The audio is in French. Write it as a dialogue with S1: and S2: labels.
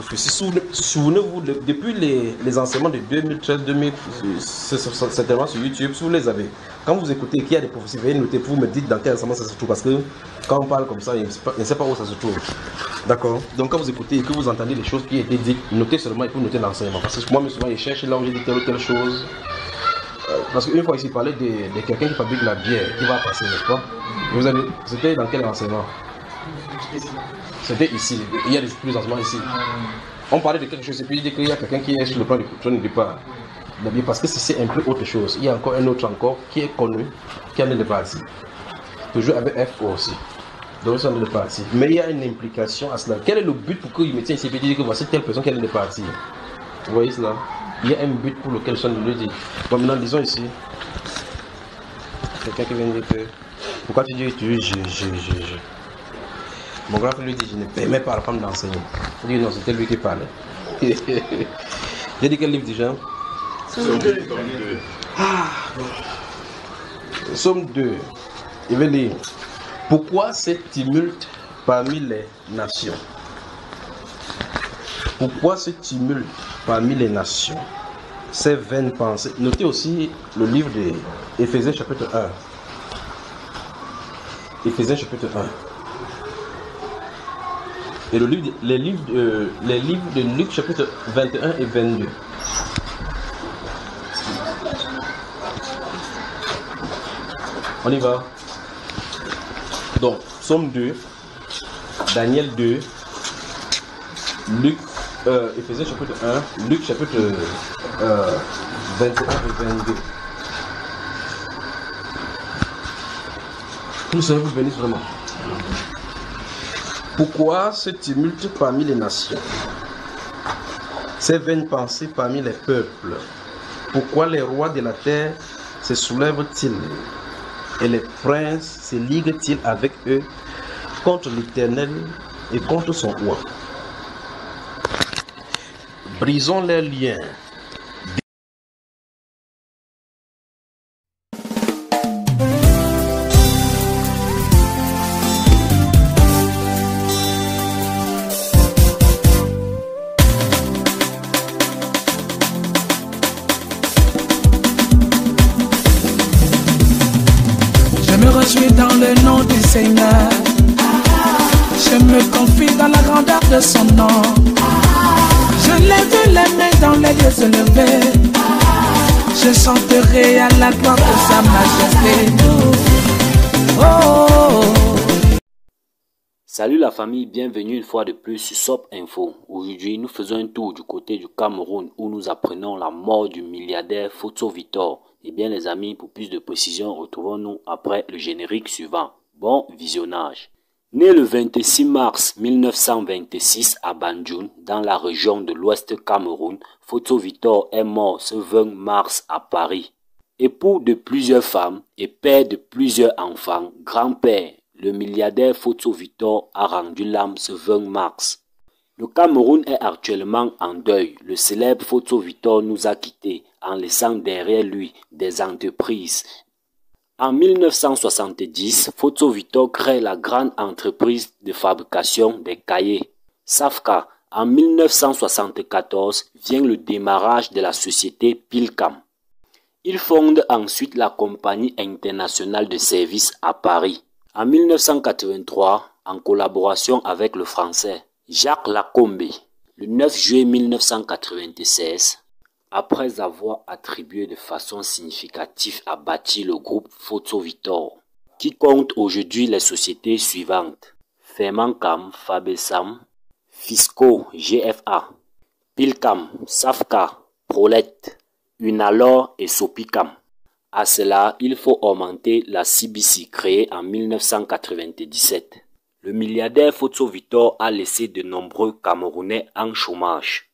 S1: Souvenez-vous, depuis les, les enseignements de 2013, 2000, certainement sur YouTube, si vous les avez, quand vous écoutez qu'il y a des prophéties, veuillez noter pour me dire dans quel enseignement ça se trouve. Parce que quand on parle comme ça, il ne sait pas où ça se trouve. D'accord Donc quand vous écoutez et que vous entendez les choses qui ont été dites, notez seulement et pour noter l'enseignement. Parce que moi, souvent, je cherche là où j'ai dit telle ou telle chose. Euh, parce qu'une fois ici, parlait de, de quelqu'un qui fabrique la bière, qui va passer, n'est-ce pas? Vous avez, C'était dans quel enseignement? C'était ici. Il y a des enseignements ici. On parlait de quelque chose et puis il dit qu'il y a quelqu'un qui est sur le plan du ne départ. Parce que c'est un peu autre chose. Il y a encore un autre encore qui est connu, qui est en train de partir. Toujours avec F aussi. Donc en train de partir. Mais il y a une implication à cela. Quel est le but pour qu'il mette ici et dire que voici telle personne qui est de partir Vous voyez cela? Il y a un but pour lequel je le dit. Bon maintenant disons ici. Quelqu'un qui vient dire que. Pourquoi tu dis tu je, je, je, je. Mon grand frère lui dit, je ne permets pas à la femme d'enseigner. Il dit, non, c'était lui qui parlait. J'ai dit quel livre déjà Somme 2. Ah, bon. Somme 2. Il veut dire, pourquoi ce tumulte parmi les nations? Pourquoi ce tumulte parmi les nations? Ces vaines pensées. Notez aussi le livre de Éphésiens chapitre 1. Éphésiens chapitre 1. Et le livre, les, livres, de, les livres de Luc chapitre 21 et 22. On y va. Donc, Somme 2, Daniel 2, Luc, euh, Ephésiens chapitre 1, Luc chapitre euh, 21 et 22. Que le Seigneur vous bénisse vraiment. Pourquoi ce tumulte parmi les nations? Ces vaines pensées parmi les peuples. Pourquoi les rois de la terre se soulèvent-ils? Et les princes se liguent-ils avec eux contre l'Éternel et contre son roi? Brisons leurs liens
S2: son nom. Je l'ai vu les mains dans les se lever. Je chanterai à la gloire de sa majesté.
S3: Oh. Salut la famille, bienvenue une fois de plus sur SOP Info. Aujourd'hui, nous faisons un tour du côté du Cameroun où nous apprenons la mort du milliardaire Photo Victor. Eh bien les amis, pour plus de précision, retrouvons-nous après le générique suivant. Bon visionnage. Né le 26 mars 1926 à Banjul, dans la région de l'Ouest Cameroun, Photo Victor est mort ce 20 mars à Paris. Époux de plusieurs femmes et père de plusieurs enfants, grand-père, le milliardaire Photo Victor a rendu l'âme ce 20 mars. Le Cameroun est actuellement en deuil. Le célèbre Photo Victor nous a quittés en laissant derrière lui des entreprises, en 1970, Photo Victor crée la grande entreprise de fabrication des cahiers. Safka, en 1974, vient le démarrage de la société Pilcam. Il fonde ensuite la compagnie internationale de services à Paris. En 1983, en collaboration avec le français Jacques Lacombe, le 9 juillet 1996, après avoir attribué de façon significative à bâtir le groupe Photo Victor, qui compte aujourd'hui les sociétés suivantes Fermancam, Fabesam, Fisco, GFA, Pilcam, Safka, Prolet, Unalor et Sopicam. À cela, il faut augmenter la CBC créée en 1997. Le milliardaire Photo Victor a laissé de nombreux Camerounais en chômage.